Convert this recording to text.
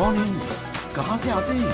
कौन है? कहाँ से आते हैं?